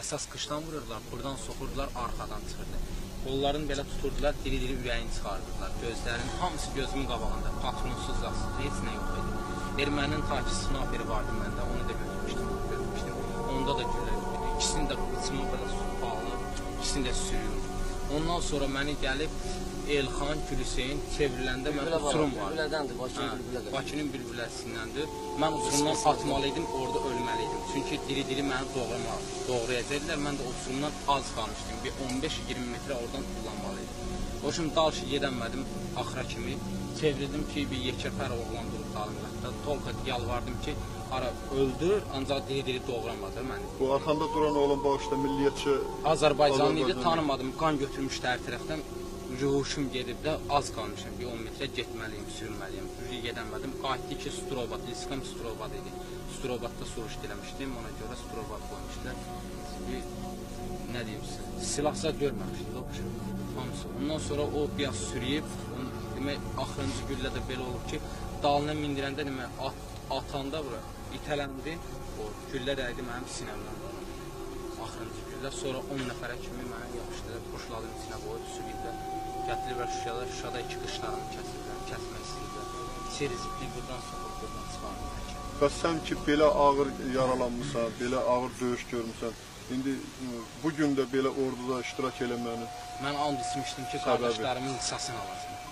əsas qışdan vururlar, buradan soxurdular, arxadan çıxırdı. Qollarını belə tuturdular, diri-diri ürəyini çıxarırdılar. Gözlərin hamısı gözümün qabağında, patronsuz, zatsız, heç nə yox idi. Erməninin taki snayperi vardı məndə, onu da götürmüşdüm, görmüşdüm. Onda da güllə ikisini də qıçıma belə bağlı, ikisini də sürüyor. Ondan sonra məni gəlib Elxan, Gülhüseyn çevriləndə mən uçurum var. bülbülədəndir, Bakının bülbülədən. Bakının bülbüləsindəndir. Mən uçurumdan atmalıydım, orada ölməliydim. Çünki diri-diri məni doğrama, doğrayacaqlar. Mən də uçurumdan az qalmışdım. Bir 15-20 metrə oradan kullanmalıydım. O şimdi dalşı gedəmədim axıra kimi. Çevrildim ki, bir yekəpər oğlan durub qalmaqda. Tolka yalvardım ki, ara öldür, ancaq diri-diri doğramadır məni. Bu arxanda duran oğlan bağışda milliyetçi Azərbaycanlı idi, tanımadım. Qan götürmüşdü hər tərəfdən. Ruhuşum gedib də az qalmışam. Bir 10 metrə getməliyim, sürünməliyim. Gedəmədim. Qayıtdı ki, Strobat, Liskam Strobat idi. Strobatda soruş diləmişdim, ona görə Strobat qoymuşdular. Bir nə deyim sizə, silahsa görməmişdim o. Hamısı. Ondan sonra o biraz sürüyüb, demək axırıncı güllə də belə olub ki, dalına mindirəndə demək at, atanda bura itələndi. O güllə dəydi mənim sinəmdən axırıncı güllə. Sonra 10 nəfərə kimi mənə yapışdılar, quşların içinə qoyub sürüyüblər. Gətiriblər Şuşada, Şuşada iki qışlarımı kəsirlər, kəsmək istəyirlər. Serizikli buradan soxub buradan çıxarırlar. Bəs sən ki belə ağır yaralanmısan, belə ağır döyüş görmüsən. İndi bu gün də belə orduda iştirak eləməni Mən and içmişdim ki, qardaşlarımın qisasını alacağam.